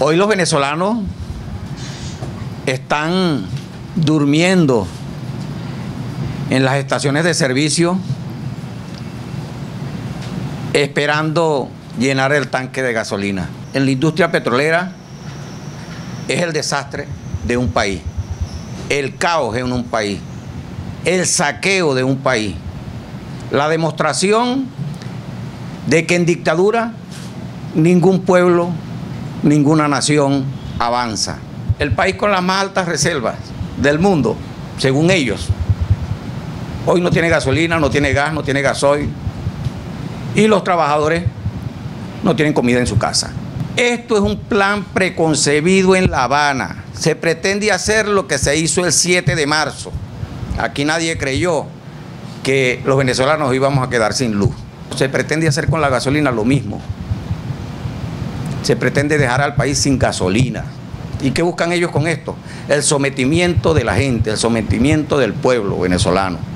Hoy los venezolanos están durmiendo en las estaciones de servicio esperando llenar el tanque de gasolina. En la industria petrolera es el desastre de un país, el caos en un país, el saqueo de un país, la demostración de que en dictadura ningún pueblo, ninguna nación avanza. El país con las más altas reservas del mundo, según ellos. Hoy no tiene gasolina, no tiene gas, no tiene gasoil. Y los trabajadores no tienen comida en su casa. Esto es un plan preconcebido en La Habana. Se pretende hacer lo que se hizo el 7 de marzo. Aquí nadie creyó que los venezolanos íbamos a quedar sin luz. Se pretende hacer con la gasolina lo mismo. Se pretende dejar al país sin gasolina. ¿Y qué buscan ellos con esto? El sometimiento de la gente, el sometimiento del pueblo venezolano.